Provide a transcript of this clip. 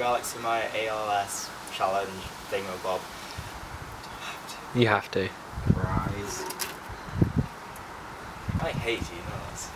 Galaxy, Alex, in my ALS challenge thing or Bob. You have to. Rise. I hate you, you.